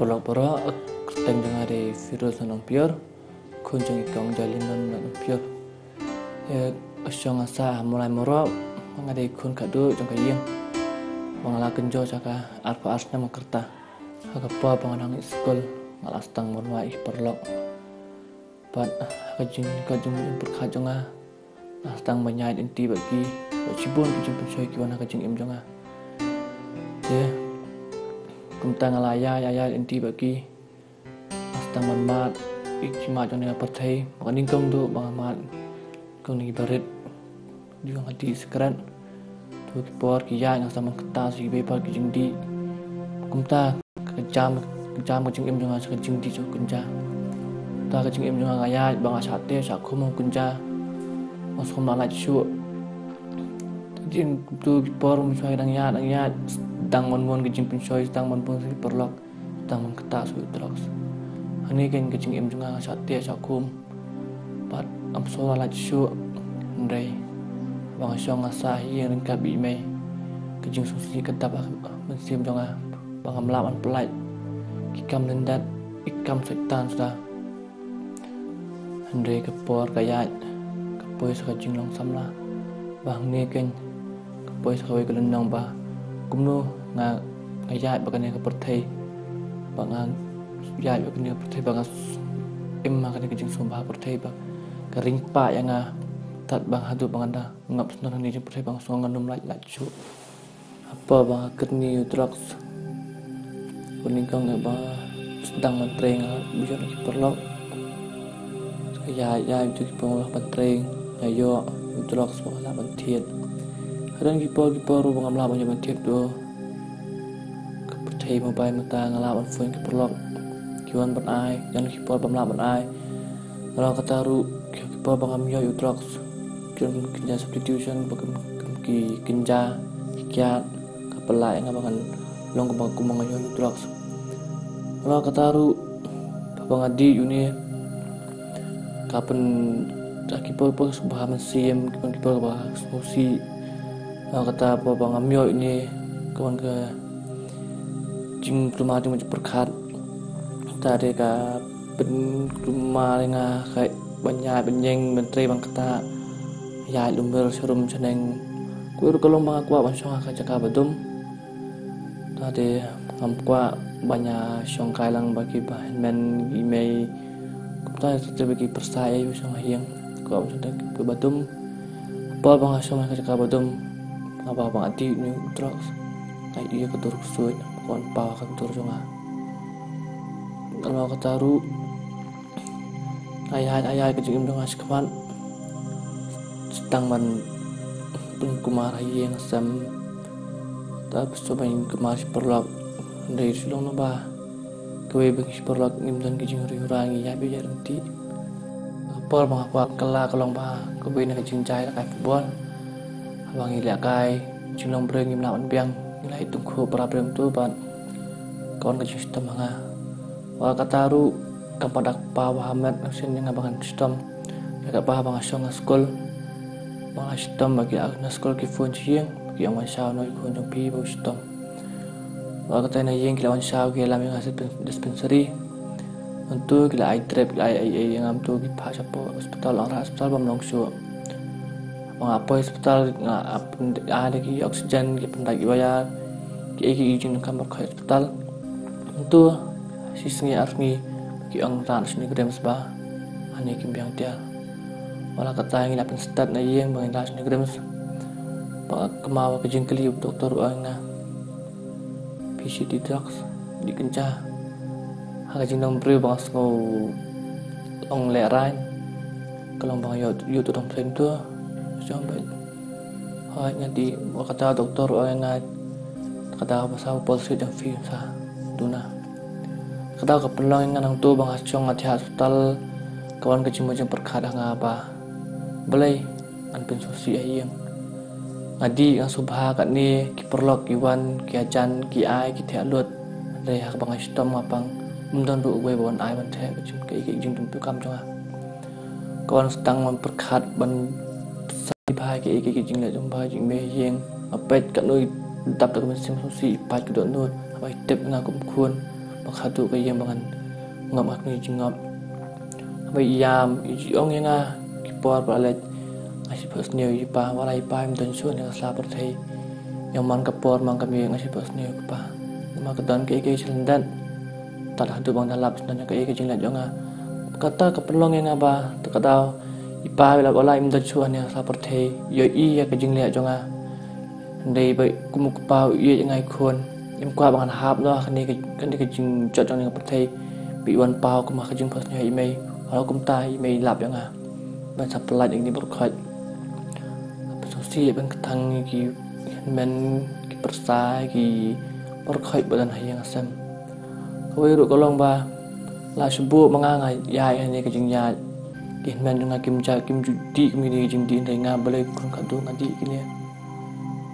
Poro teng ada virus nang pior kun jang ikong jalin nang pior. Ya asyong asa mulai moro ada kun kado jang kayeng mangala kenjo jaka arpa arsna makerta. Aga pa panganang iskol ngalas tang monwa ih perlok pat kajing kajing berkajong ah tang banyak inti bagi cibun kajing pensoi kiwana kajing im jong ah ya kumta ngalaya ya inti bagi. Asta man mat ikima jone pathai maning kong do bang mat kong ni barit. Di ang hati sekran tu ki por ki ya nang sama keta si be par ki kumta kejam kejam ke jingim jong ke jingdi jo kunja ta ke jingim jong ngaya bang asate sa khum kunja os khum la tu por mu sai dang ya dang ya tang mon mon kecing pensoi tang mon pun si perlok tang mon ketak su terus ani kan kecing im junga satya sakum pat am so la chu ndai bang syong asa hi yang ka bi mai. Kecing susi ketap men sim junga. Bang am lawan pelai kikam lendat ikam setan sudah ndai kepor kayat kepoi sakajing long samla bang ni kan kepoi sakawai kelendang bah kumno nga nga yai ba kanya ka perthai ba nga yai ba kanya perthai ba nga im ma kanya kajing sumba perthai ba ka ring pa ya nga tat bang hadu bang anda ngap sunan ni jing perthai bang songa num lai lai chu. Apa ba kerni drugs kuning kang nga ba sedang mentreng bisa lagi perlu ya ya itu kita thầy mà bài mà ta ngala ban phun ke perlok kiwan ban ai dan ki por bam la ban ai. Kalau kata ru ki por bang am yo utrox kiwan kinja substitution bagam ki kinja kiat kapelai ngabangan long bang kumang yo utrox kalau kata ru bang adi ki am yo ini kawan ke jing rumah jing macam perkat tadi ka ben rumah nga kai banyak benyeng menteri bang kata ya lumber serum ceneng kuir kalau bang aku bang syong ka jaka badum tadi ngam kwa banyak syong kai lang bagi bahan men email kita tetap bagi syong hiang. Ko bang syong ke badum apa bang syong ka jaka badum apa bang ati drugs ai iya ketur suit kon pa kan tur jonga kalau kataru ayah ayah ke jengim dong askaman sedang man kumar yang sam. Tapi coba yang kemar si perlak dari sulung naba kue bagi si perlak ngim dan kejing ri urangi ya biar nanti apa bang aku kela kalong ba kue nak kejing cai lah kai futbol abang ilia kai. Jilong berengim lawan biang nilai tungku problem tu ban kawan ke sistem nga wa kataru kepada pa Muhammad nasin yang abangan sistem? Ya pa bang asong school. Bang sistem bagi na school ki chiang bagi ang wansaw no ikon yung pi bo sistem. Wa kata na yeng kila wansaw ki lam yang hasil dispensary. Untuk kila ai trap kila ai yang am tu ki pa po hospital orang hospital bam long show mga apa hospital ada ki oksigen ki pendak bayar? Ki ki izin kamar ke hospital. Itu sisngi arni ki ang tan sini grem sba ani kim biang dia wala kata yang ilapan stat na yeng bang ilas ni grem pa kemawa ke jengkeli doktor ang na. PCD drugs di kencah. Haga jing dong bre bang sko ong le rain. Kalau bang yo yo tu dong pen tu sampai hai nanti kata doktor orang ngat kata pasal polisi dan fi sa tuna kata ka pelang yang nang tu bang asyong ngati hospital kawan ke cuma perkada ngapa belai an pensosi ayang ngadi yang subha kat ni ki perlok ki wan ki ajan ki ai ki thia lut le hak bang asyom ngapang mundon ru gue bon ai ban the ke cim ke ke jing tum kam jonga kawan sedang memperkat ban bài cái cái cái chính là trong bài chính mê hiền ở bệt cả nơi tập được mình xem số xì bài cái đoạn luôn bài tiếp nga cũng khuôn bakhatu ka yem bangan ngam ak ni jingap bai yam i ong yenga ki por palet ngasi pas new i pa walai pa im don suan yang sla thei yang man ka por mang ka mi ngasi pas new pa ma ka don ke ke dan. Tak hadu bang dalap dan ka ke jinglat jonga kata ka perlong yang ba ta ka ipa bila im da chu ane sa parthe yo i ya ka jingle jonga dei ba kumuk pa ye ngai khon im kwa bang hab no khani ka khani ka jing chot jong ning parthe pi wan pa ko ma ka jing phas nyai mai alo kum ta i mai lap jonga ba sa plat ing ni bor khaj so si bang thang ki men ki persa ki bor khaj badan hayang sam ko ru ko long ba la shubu manga ngai yai ane ka jing yai ki men nga kim cha kim ju di mi ni jing di ndai nga balai kun ka du nga di kini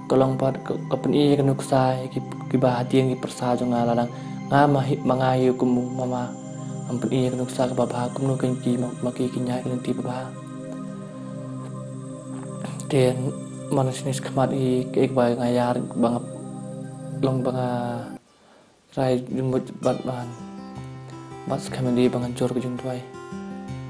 kolong pa ka pen i ka nuk sai ki ki ba hati yang ki persa jong nga ladang nga ma mangayu kum mama ampun iya kan sa ka baba kum no kan ki maki kinya kan ti baba den manusia kamat i ke ba ngayar bang long banga rai jumut bat ban bat di bang jor ke jung tuai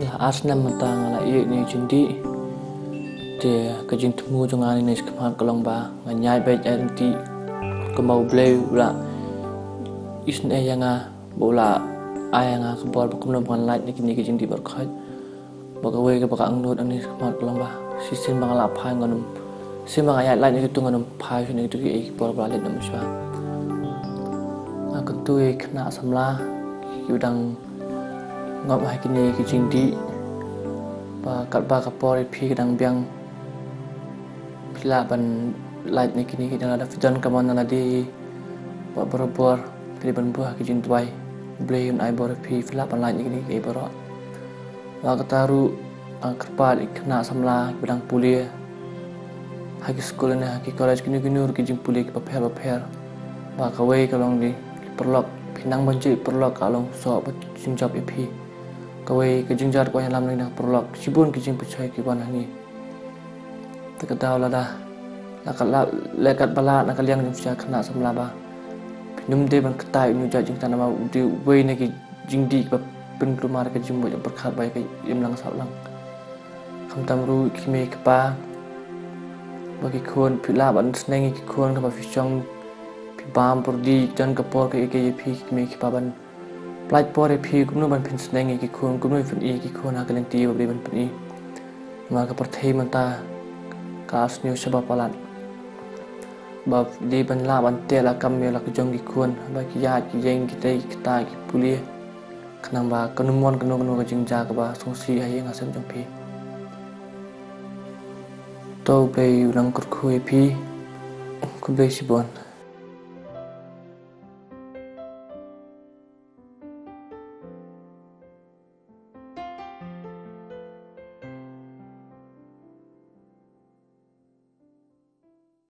នេះអាស្នមតាងឡាយនេះជិនទីទេកជិនធ្មូចងាននេះខ្មានកឡងបាងាញ៉ៃបេចអិនទីកមោប្លេវឡាអ៊ីស្នេយ៉ាងងាបូឡាអាយងាកបលបកនំបានឡាយនេះនេះកជិនទីបរខៃបកវេកបកអងនោះនេះខ្មានកឡងបាស៊ីសិនបងឡាផាងងនំសិមងាយឡាយនេះទុងងនំផាយនេះទុគីអីបលបឡាលេនំស្វាកន្ទួយខ្នាសម្លាយូដង ngop hai kini ki jing di ba kat ba ka por phi dang biang. Pila ban light niki niki dang ada fijan kamana na di ba bor kri ban buah ki jin tuai ble yun ai bor phi ni ki bor wa ka taru ang kerpa ikna samla bidang pulia hagi sekolah ni hagi college kini kini ur ki jin pulia ki paper paper ba ka wei kalong di perlok pinang banci perlok kalong so ba jin job ipi ka wei ka jin jar ko yang lam ni perlok sibun ki jin percaya ki wan ni tak tahu lah dah lakat lekat bala nak kalian yang sudah kena samla ba num de ban ktai nu ja jing tanama de wei ne ki jing di ba pen klumar ka jing bo jang perkhat bai ka im lang sa lang kham tam ru ki me ka pa ba ki khon phila ban sneng ki khon ka ba fi chong pi bam por di jan ka por ka ke phi ki me ki pa ban Blackboard AP គំនូបានភិនស្នេងគីខូនគំនូវិនអ៊ីគីខូនហាកលិនទីបបបានពិនអ៊ីមកប្រទេមតាកាសញូឆបបឡាត់បបឌីបានឡាបានតេឡាកម្មលាកជងគីខូនបាគីយ៉ាគីយ៉េងគីតេគីតាគីពូលីខ្នាំបាកនុមនកនុកនុកជាងចាកបាសុងស៊ីហើយងាសិនចងភីតោបេយូឡងគ្រខុយភីគុបេស៊ីបន